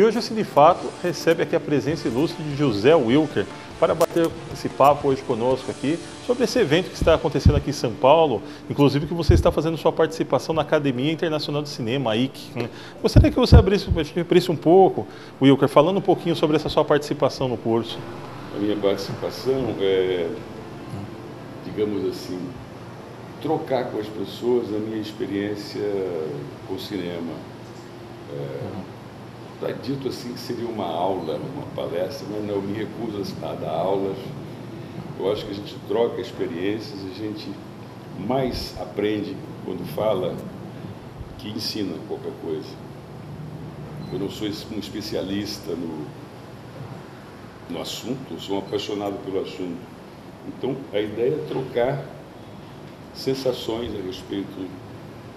E hoje o Cinefato recebe aqui a presença ilustre de José Wilker para bater esse papo hoje conosco aqui sobre esse evento que está acontecendo aqui em São Paulo, inclusive que você está fazendo sua participação na Academia Internacional de Cinema, a IC. Né? Gostaria que você abrisse, abrisse um pouco, Wilker, falando um pouquinho sobre essa sua participação no curso. A minha participação é, digamos assim, trocar com as pessoas a minha experiência com o cinema. Está dito assim que seria uma aula, uma palestra, mas não, eu me recuso a dar aulas. Eu acho que a gente troca experiências, a gente mais aprende quando fala que ensina qualquer coisa. Eu não sou um especialista no, no assunto, sou um apaixonado pelo assunto. Então, a ideia é trocar sensações a respeito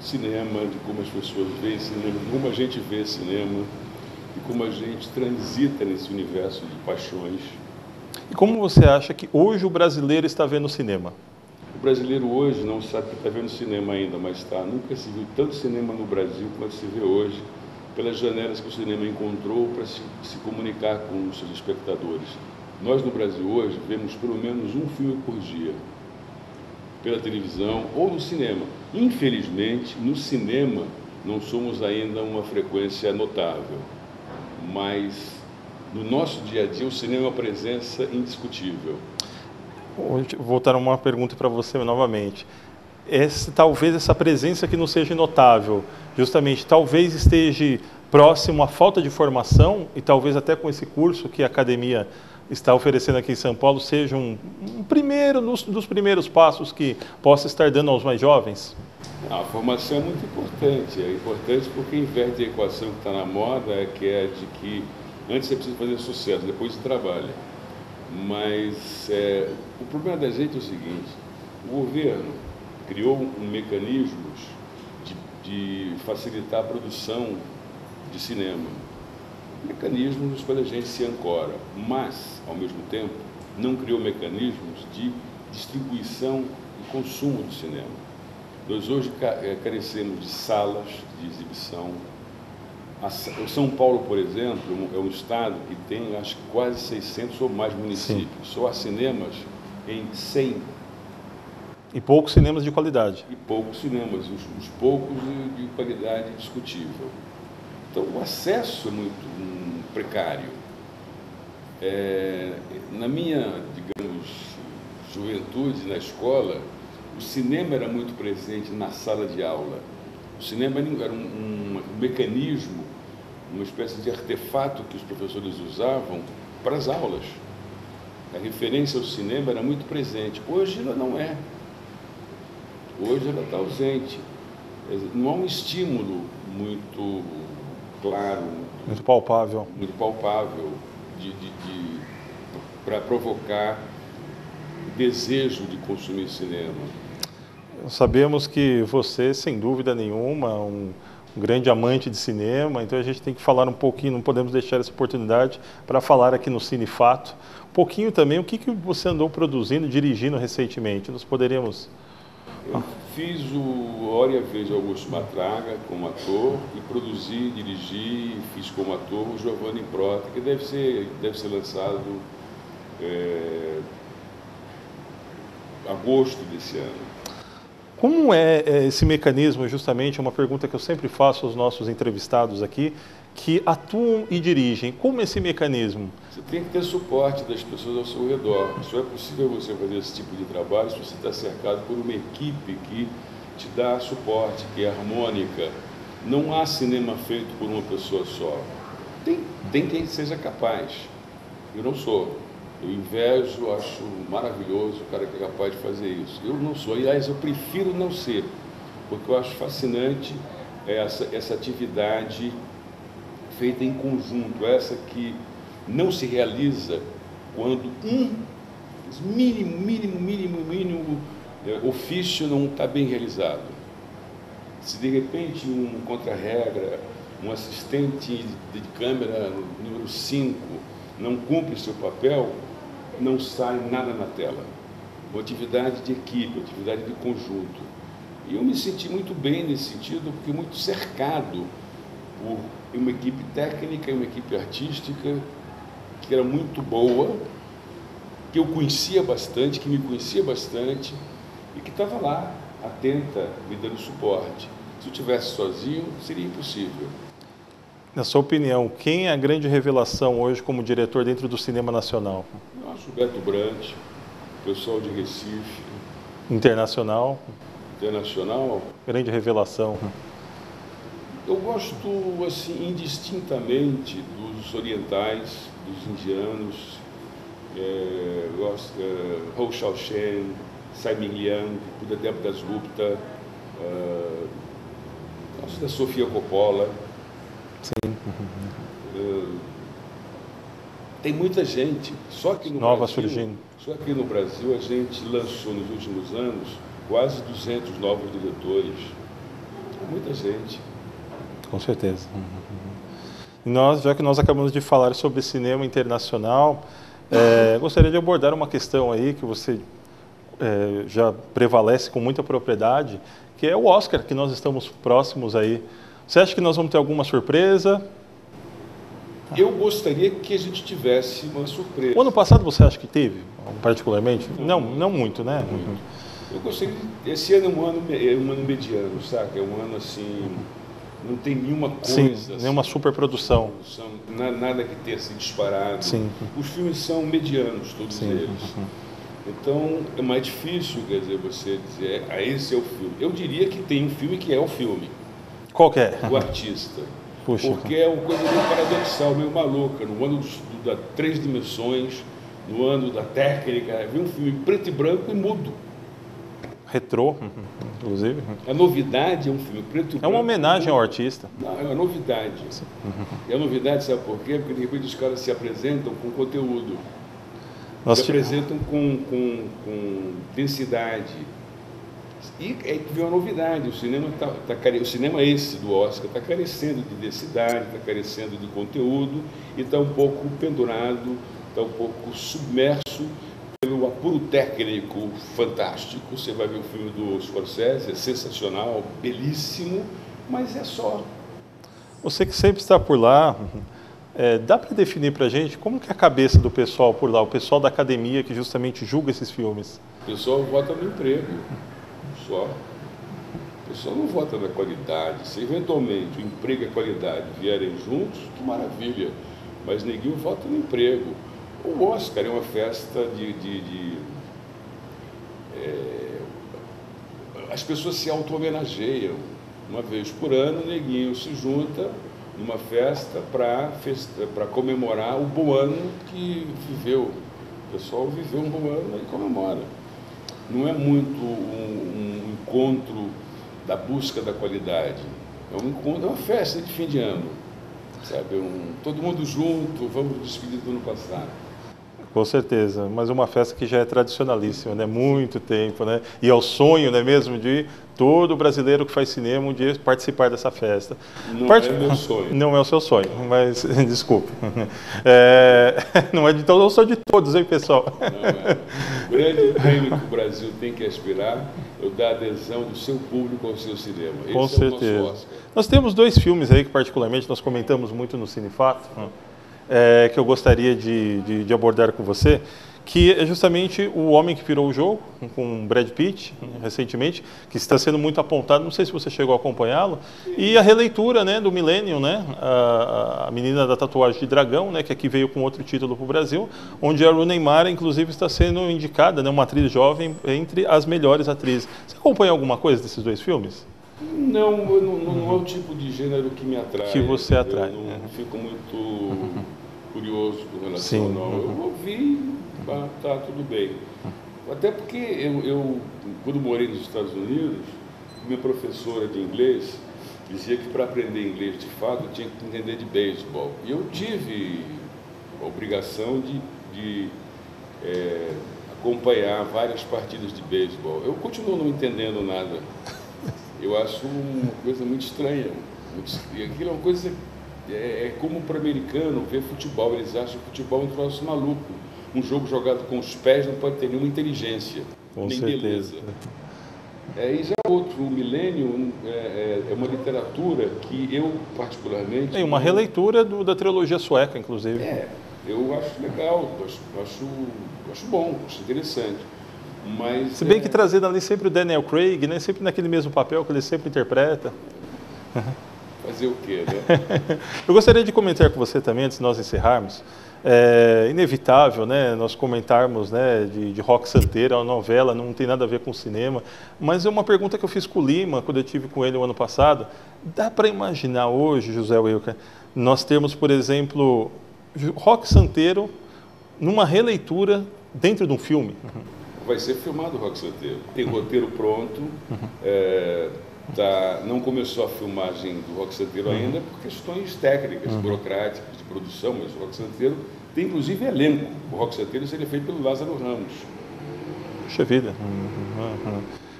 cinema, de como as pessoas veem cinema, de como a gente vê cinema, e como a gente transita nesse universo de paixões. E como você acha que hoje o brasileiro está vendo cinema? O brasileiro hoje não sabe que está vendo cinema ainda, mas está. Nunca se viu tanto cinema no Brasil quanto se vê hoje, pelas janelas que o cinema encontrou para se, se comunicar com os seus espectadores. Nós no Brasil hoje vemos pelo menos um filme por dia pela televisão ou no cinema. Infelizmente, no cinema não somos ainda uma frequência notável, mas no nosso dia a dia o cinema é uma presença indiscutível. Voltar uma pergunta para você novamente. Esse, talvez essa presença que não seja notável, justamente, talvez esteja próximo à falta de formação e talvez até com esse curso que a academia está oferecendo aqui em São Paulo seja um, um primeiro dos, dos, primeiros passos que possa estar dando aos mais jovens? A formação é muito importante. É importante porque inverte a equação que está na moda, é que é de que antes você precisa fazer sucesso, depois você trabalha. Mas é, o problema da gente é o seguinte: o governo criou um mecanismos de, de facilitar a produção de cinema mecanismos nos quais a gente se ancora, mas, ao mesmo tempo, não criou mecanismos de distribuição e consumo do cinema. Nós hoje eh, carecemos de salas de exibição. O São Paulo, por exemplo, é um estado que tem, acho que quase 600 ou mais municípios. Sim. Só há cinemas em 100. E poucos cinemas de qualidade. E poucos cinemas, os, os poucos de, de qualidade discutível. Então, o acesso é muito precário. É, na minha, digamos, juventude na escola, o cinema era muito presente na sala de aula. O cinema era um, um, mecanismo, uma espécie de artefato que os professores usavam para as aulas. A referência ao cinema era muito presente. Hoje ela não é. Hoje ela está ausente. Não há um estímulo muito claro, muito palpável, muito palpável de, de, de para provocar desejo de consumir cinema. Sabemos que você, sem dúvida nenhuma, um, um grande amante de cinema, então a gente tem que falar um pouquinho, não podemos deixar essa oportunidade para falar aqui no Cine Fato. Um pouquinho também, o que, que você andou produzindo, dirigindo recentemente? Nós poderíamos eu fiz o Hora a Vez de Augusto Matraga como ator e produzi, dirigi e fiz como ator o Giovanni Prota, que deve ser, deve ser lançado é, agosto desse ano. Como é, é esse mecanismo, justamente, uma pergunta que eu sempre faço aos nossos entrevistados aqui, que atuam e dirigem. Como esse mecanismo? Você tem que ter suporte das pessoas ao seu redor. Só é possível você fazer esse tipo de trabalho se você está cercado por uma equipe que te dá suporte, que é harmônica. Não há cinema feito por uma pessoa só. Tem, tem quem seja capaz. Eu não sou. Eu invejo, acho maravilhoso o cara que é capaz de fazer isso. Eu não sou. Aliás, eu prefiro não ser, porque eu acho fascinante essa, essa atividade feita em conjunto, essa que não se realiza quando um mínimo, mínimo, mínimo, mínimo é, ofício não está bem realizado. Se de repente um contra-regra, um assistente de câmera número 5 não cumpre seu papel, não sai nada na tela. Uma atividade de equipe, atividade de conjunto. E eu me senti muito bem nesse sentido, porque muito cercado por uma equipe técnica e uma equipe artística que era muito boa, que eu conhecia bastante, que me conhecia bastante e que estava lá, atenta, me dando suporte. Se eu tivesse sozinho, seria impossível. Na sua opinião, quem é a grande revelação hoje como diretor dentro do cinema nacional? Eu acho o Beto Brant, pessoal de Recife. Internacional? Internacional. Grande revelação. Eu gosto, assim, indistintamente dos orientais, dos indianos, é, gosto é, Hou Xiaoshen, Simon Liang, Buddhadeb Das Gupta, é, gosto da Sofia Coppola. Sim. É, tem muita gente, só que no Nova Brasil, surgindo. Só que no Brasil a gente lançou nos últimos anos quase 200 novos diretores. Muita gente. Com certeza. Nós, já que nós acabamos de falar sobre cinema internacional, é, gostaria de abordar uma questão aí que você é, já prevalece com muita propriedade, que é o Oscar, que nós estamos próximos aí. Você acha que nós vamos ter alguma surpresa? Eu gostaria que a gente tivesse uma surpresa. O ano passado você acha que teve, particularmente? Não, não, não muito, né? Muito. Eu gostaria. Esse ano é um ano, é um ano mediano, sabe? É um ano assim. Não tem nenhuma coisa. Sim, assim, nenhuma superprodução. Nada que tenha se disparado. Sim. Os filmes são medianos, todos Sim. eles. Então é mais difícil, quer dizer, você dizer, ah, esse é o filme. Eu diria que tem um filme que é o filme. Qual que é? O artista. Puxa. Porque é uma coisa meio paradoxal, meio maluca. No ano dos, do, da três dimensões, no ano da técnica, vem um filme preto e branco e mudo. Retrô, inclusive. A novidade é um filme preto É uma homenagem ao artista. Não, é uma novidade. E a novidade, sabe por quê? Porque de repente os caras se apresentam com conteúdo. Nós se apresentam com, com, com densidade. E é que vem uma novidade. O cinema, tá, tá care- o cinema esse do Oscar está carecendo de densidade, está carecendo de conteúdo e está um pouco pendurado, está um pouco submerso apuro técnico fantástico. Você vai ver o filme do Scorsese, é sensacional, belíssimo, mas é só. Você que sempre está por lá, é, dá para definir para a gente como que é a cabeça do pessoal por lá, o pessoal da academia que justamente julga esses filmes? O pessoal vota no emprego, só. O pessoal não vota na qualidade. Se eventualmente o emprego e a qualidade vierem juntos, que maravilha. Mas neguinho vota no emprego. O Oscar é uma festa de. de- de, é, as pessoas se auto-homenageiam. Uma vez por ano, o neguinho se junta numa festa para comemorar o bom ano que viveu. O pessoal viveu um bom ano e comemora. Não é muito um, um encontro da busca da qualidade. É um encontro, é uma festa de fim de ano. Sabe? É um, todo mundo junto, vamos despedir do ano passado. Com certeza, mas uma festa que já é tradicionalíssima, né? Muito tempo, né? E é o sonho, não é mesmo, de todo brasileiro que faz cinema um dia participar dessa festa. Não Parti- é meu sonho. Não é o seu sonho, mas desculpe. É, não é de todos, eu sou de todos, hein, pessoal? Não é. O grande prêmio que o Brasil tem que aspirar é o da adesão do seu público ao seu cinema. Esse Com é o certeza. Oscar. Nós temos dois filmes aí que particularmente nós comentamos muito no Cinefato, é, que eu gostaria de, de, de abordar com você, que é justamente O Homem que Virou o Jogo, com Brad Pitt, recentemente, que está sendo muito apontado, não sei se você chegou a acompanhá-lo, e a releitura né, do Millennium, né, a, a Menina da Tatuagem de Dragão, né, que aqui veio com outro título para o Brasil, onde a Rooney Mara, inclusive, está sendo indicada, né, uma atriz jovem, entre as melhores atrizes. Você acompanha alguma coisa desses dois filmes? Não, eu não, não, não é o tipo de gênero que me atrai. Que você Eu atrai, não né? fico muito curioso com relação Sim, não. uhum. Eu ouvi, tá tudo bem. Até porque eu, eu, quando morei nos Estados Unidos, minha professora de inglês dizia que para aprender inglês de fato eu tinha que entender de beisebol. E eu tive a obrigação de, de eh, acompanhar várias partidas de beisebol. Eu continuo não entendendo nada. Eu acho uma coisa muito estranha. Muito, e aquilo é uma coisa. É, é como para o americano ver futebol. Eles acham futebol um troço maluco. Um jogo jogado com os pés não pode ter nenhuma inteligência, Com nem certeza. beleza. É, e já outro, o Milênio é, é, é, uma literatura que eu particularmente... É uma releitura do, da trilogia sueca, inclusive. É, eu acho legal, acho, acho, acho bom, acho interessante. Mas, Se bem é... que trazendo ali sempre o Daniel Craig, né? sempre naquele mesmo papel que ele sempre interpreta. Fazer o quê, né? eu gostaria de comentar com você também, antes de nós encerrarmos, é inevitável né, nós comentarmos né, de, de Rock Santeira, a novela, não tem nada a ver com cinema, mas é uma pergunta que eu fiz com o Lima, quando eu tive com ele o ano passado. Dá para imaginar hoje, José Wilker, nós temos, por exemplo, Rock Santeiro numa releitura dentro de um filme? Vai ser filmado o Rock Santeiro. Tem roteiro pronto, é, tá, não começou a filmagem do Rock Santeiro ainda por questões técnicas, burocráticas, de produção, mas o Rock Santeiro tem inclusive elenco. O Rock Santeiro seria feito pelo Lázaro Ramos. Puxa vida.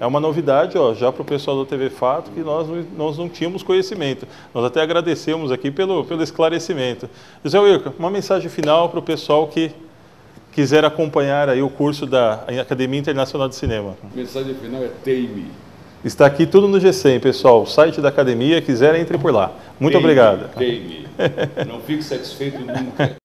É uma novidade ó, já para o pessoal do TV Fato que nós, nós não tínhamos conhecimento. Nós até agradecemos aqui pelo, pelo esclarecimento. José Wilker, uma mensagem final para o pessoal que quiser acompanhar aí o curso da Academia Internacional de Cinema. A mensagem final é teime. Está aqui tudo no G100, pessoal. O site da academia, quiser, entre por lá. Muito teime, obrigado. Teime. Não fique satisfeito nunca.